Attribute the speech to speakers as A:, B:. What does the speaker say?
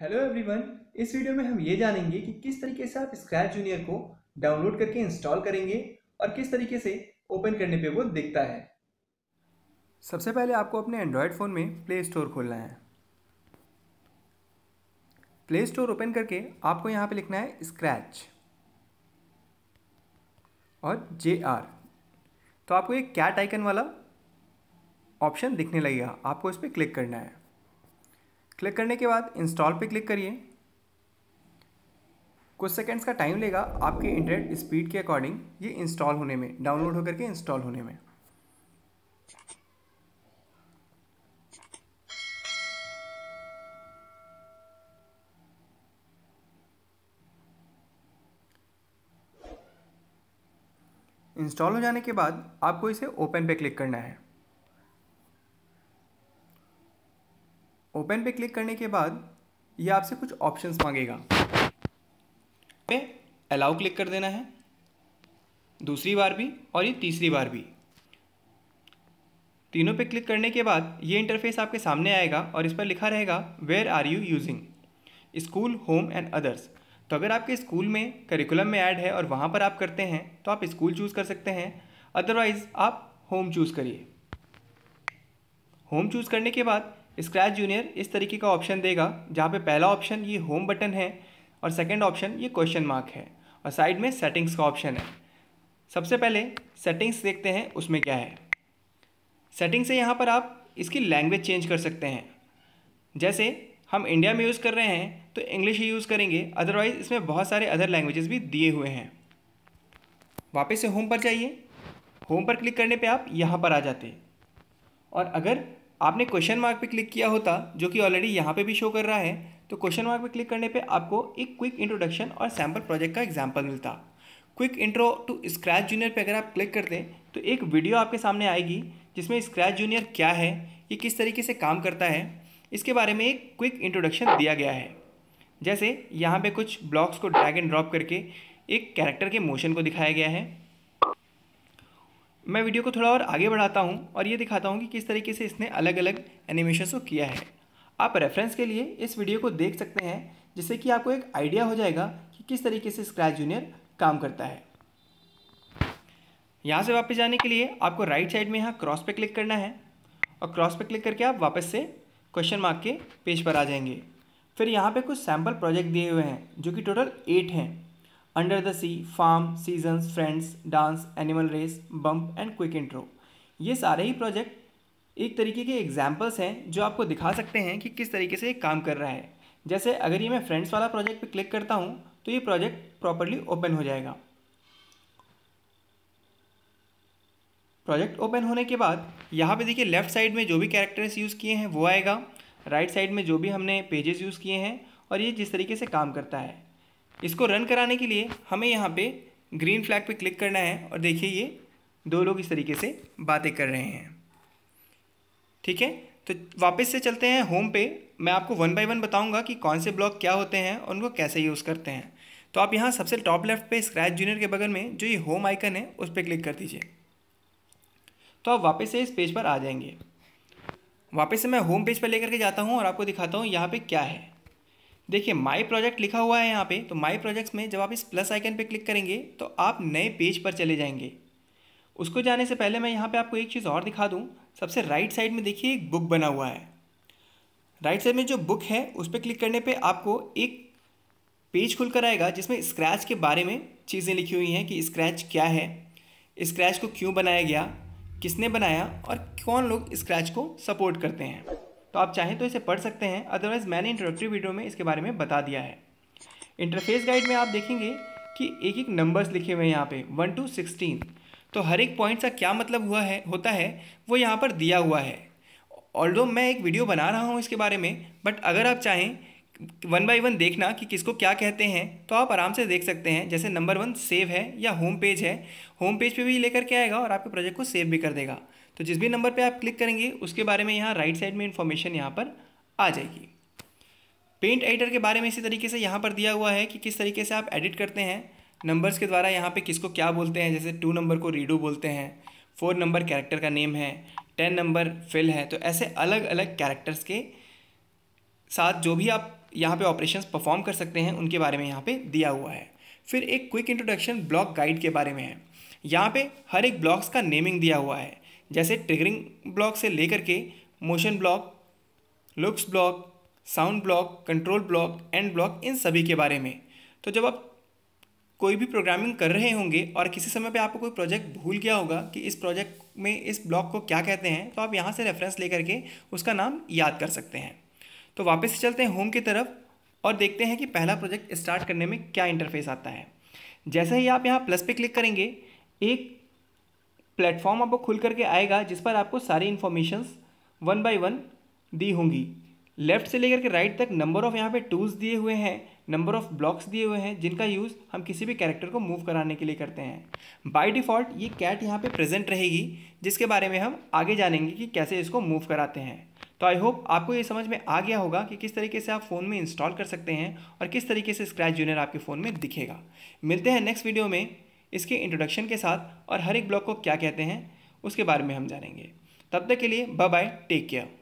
A: Hello everyone इस video में हम ये जानेंगे कि किस तरीके से आप स्क्रैच जूनियर को डाउनलोड करके इंस्टॉल करेंगे और किस तरीके से ओपन करने पे वो दिखता है।
B: सबसे पहले आपको अपने एंड्रॉयड फ़ोन में प्ले स्टोर खोलना है। प्ले स्टोर ओपन करके आपको यहाँ पे लिखना है स्क्रैच और जे आर तो आपको एक कैट आइकन वाला ऑप्शन दिखने लगेगा। आपको इस पर क्लिक करना है। क्लिक करने के बाद इंस्टॉल पे क्लिक करिए। कुछ सेकंड्स का टाइम लेगा आपके इंटरनेट स्पीड के अकॉर्डिंग ये इंस्टॉल होने में डाउनलोड होकर के इंस्टॉल होने में। इंस्टॉल हो जाने के बाद आपको इसे ओपन पे क्लिक करना है। ओपन पे क्लिक करने के बाद ये आपसे कुछ ऑप्शंस मांगेगा। पे अलाउ क्लिक कर देना है। दूसरी बार भी और ये तीसरी बार भी। तीनों पे क्लिक करने के बाद ये इंटरफेस आपके सामने आएगा और इस पर लिखा रहेगा where are you using school home and others तो अगर आपके स्कूल में करिकुलम में ऐड है और वहाँ पर आप करते हैं तो आप स्कूल चूज़ कर सकते हैं। अदरवाइज़ आप होम चूज़ करिए। होम चूज़ करने के बाद स्क्रैच जूनियर इस तरीके का ऑप्शन देगा, जहाँ पे पहला ऑप्शन ये होम बटन है और सेकंड ऑप्शन ये क्वेश्चन मार्क है और साइड में सेटिंग्स का ऑप्शन है। सबसे पहले सेटिंग्स देखते हैं, उसमें क्या है। सेटिंग से यहाँ पर आप इसकी लैंग्वेज चेंज कर सकते हैं। जैसे हम इंडिया में यूज़ कर रहे हैं तो इंग्लिश ही यूज़ करेंगे अदरवाइज़ इसमें बहुत सारे अदर लैंग्वेजेस भी दिए हुए हैं। वापस से होम पर जाइए। होम पर क्लिक करने पे आप यहाँ पर आ जाते और अगर आपने क्वेश्चन मार्क पे क्लिक किया होता, जो कि ऑलरेडी यहाँ पे भी शो कर रहा है तो क्वेश्चन मार्क पे क्लिक करने पे आपको एक क्विक इंट्रोडक्शन और सैंपल प्रोजेक्ट का एग्ज़ाम्पल मिलता। Quick intro to Scratch Junior पे अगर आप क्लिक करते तो एक वीडियो आपके सामने आएगी, जिसमें स्क्रैच जूनियर क्या है, ये किस तरीके से काम करता है, इसके बारे में एक क्विक इंट्रोडक्शन दिया गया है। जैसे यहाँ पे कुछ ब्लॉक्स को ड्रैग एंड ड्रॉप करके एक कैरेक्टर के मोशन को दिखाया गया है। मैं वीडियो को थोड़ा और आगे बढ़ाता हूँ और ये दिखाता हूँ कि किस तरीके से इसने अलग अलग एनिमेशन को किया है। आप रेफरेंस के लिए इस वीडियो को देख सकते हैं, जिससे कि आपको एक आइडिया हो जाएगा कि किस तरीके से स्क्रैच जूनियर काम करता है। यहाँ से वापस जाने के लिए आपको राइट साइड में यहाँ क्रॉस पे क्लिक करना है और क्रॉस पे क्लिक करके आप वापस से क्वेश्चन मार्क के पेज पर आ जाएँगे। फिर यहाँ पे कुछ सैंपल प्रोजेक्ट दिए हुए हैं, जो कि टोटल एट हैं। Under the sea farm seasons friends dance animal race bump and quick intro ये सारे ही प्रोजेक्ट एक तरीके के एग्जाम्पल्स हैं जो आपको दिखा सकते हैं कि किस तरीके से ये काम कर रहा है। जैसे अगर ये मैं फ्रेंड्स वाला प्रोजेक्ट पे क्लिक करता हूँ तो ये प्रोजेक्ट प्रॉपरली ओपन हो जाएगा। प्रोजेक्ट ओपन होने के बाद, यहाँ पे देखिए लेफ़्ट साइड में जो भी कैरेक्टर्स यूज़ किए हैं, वो आएगा। राइट right साइड में जो भी हमने पेजेस यूज़ किए हैं, और ये जिस तरीके से काम करता है। इसको रन कराने के लिए हमें यहाँ पे ग्रीन फ्लैग पे क्लिक करना है और देखिए ये दो लोग इस तरीके से बातें कर रहे हैं। ठीक है? तो वापस से चलते हैं होम पे। मैं आपको वन बाय वन बताऊँगा कि कौन से ब्लॉक क्या होते हैं और उनको कैसे यूज़ करते हैं। तो आप यहाँ सबसे टॉप लेफ़्ट पे स्क्रैच जूनियर के बगल में जो ये होम आइकन है, उस पर क्लिक कर दीजिए। तो आप वापस से इस पेज पर आ जाएँगे। वापस से मैं होम पेज पर लेकर के जाता हूँ और आपको दिखाता हूँ यहाँ पे क्या है। देखिए माई प्रोजेक्ट लिखा हुआ है यहाँ पे तो माई प्रोजेक्ट्स में जब आप इस प्लस आइकन पे क्लिक करेंगे तो आप नए पेज पर चले जाएँगे। उसको जाने से पहले मैं यहाँ पे आपको एक चीज़ और दिखा दूँ। सबसे राइट साइड में देखिए, एक बुक बना हुआ है। राइट साइड में जो बुक है, उस पर क्लिक करने पर आपको एक पेज खुल कर आएगा, जिसमें स्क्रैच के बारे में चीज़ें लिखी हुई हैं कि स्क्रैच क्या है स्क्रैच को क्यों बनाया गया, किसने बनाया और कौन लोग स्क्रैच को सपोर्ट करते हैं। तो आप चाहें तो इसे पढ़ सकते हैं अदरवाइज़ मैंने इंट्रोडक्टरी वीडियो में इसके बारे में बता दिया है। इंटरफेस गाइड में आप देखेंगे कि एक एक नंबर्स लिखे हुए हैं यहाँ पे वन टू सिक्सटीन तो हर एक पॉइंट का क्या मतलब हुआ है, होता है, वो यहाँ पर दिया हुआ है। ऑल्डो मैं एक वीडियो बना रहा हूँ इसके बारे में बट अगर आप चाहें वन बाई वन देखना कि किसको क्या कहते हैं तो आप आराम से देख सकते हैं, जैसे नंबर वन सेव है या होम पेज है। होम पेज पे भी लेकर के आएगा और आपके प्रोजेक्ट को सेव भी कर देगा। तो जिस भी नंबर पे आप क्लिक करेंगे, उसके बारे में यहाँ राइट साइड में इन्फॉर्मेशन यहाँ पर आ जाएगी। पेंट एडिटर के बारे में इसी तरीके से यहाँ पर दिया हुआ है कि किस तरीके से आप एडिट करते हैं। नंबर्स के द्वारा यहाँ पे किसको क्या बोलते हैं, जैसे टू नंबर को रीडू बोलते हैं फोर नंबर कैरेक्टर का नेम है टेन नंबर फिल है तो ऐसे अलग अलग कैरेक्टर्स के साथ जो भी आप यहाँ पे ऑपरेशंस परफॉर्म कर सकते हैं, उनके बारे में यहाँ पे दिया हुआ है। फिर एक क्विक इंट्रोडक्शन ब्लॉक गाइड के बारे में है। यहाँ पे हर एक ब्लॉक्स का नेमिंग दिया हुआ है। जैसे ट्रिगरिंग ब्लॉक से लेकर के motion block looks block sound block control block end block इन सभी के बारे में। तो जब आप कोई भी प्रोग्रामिंग कर रहे होंगे और किसी समय पे आपको कोई प्रोजेक्ट भूल गया होगा कि इस प्रोजेक्ट में इस ब्लॉक को क्या कहते हैं तो आप यहाँ से रेफरेंस लेकर के उसका नाम याद कर सकते हैं। तो वापस से चलते हैं होम की तरफ़ और देखते हैं कि पहला प्रोजेक्ट स्टार्ट करने में क्या इंटरफेस आता है। जैसे ही आप यहाँ प्लस पे क्लिक करेंगे, एक प्लेटफॉर्म आपको खुल करके आएगा, जिस पर आपको सारी इन्फॉर्मेशंस वन बाय वन दी होंगी। लेफ़्ट से लेकर के राइट तक नंबर ऑफ़ यहाँ पे टूल्स दिए हुए हैं नंबर ऑफ़ ब्लॉक्स दिए हुए हैं, जिनका यूज़ हम किसी भी कैरेक्टर को मूव कराने के लिए करते हैं। बाय डिफ़ॉल्ट ये कैट यहाँ पे प्रेजेंट रहेगी, जिसके बारे में हम आगे जानेंगे कि कैसे इसको मूव कराते हैं। तो आई होप आपको ये समझ में आ गया होगा कि किस तरीके से आप फ़ोन में इंस्टॉल कर सकते हैं और किस तरीके से स्क्रैच जूनियर आपके फ़ोन में दिखेगा। मिलते हैं नेक्स्ट वीडियो में। इसके इंट्रोडक्शन के साथ और हर एक ब्लॉक को क्या कहते हैं, उसके बारे में हम जानेंगे। तब तक के लिए बाय बाय टेक केयर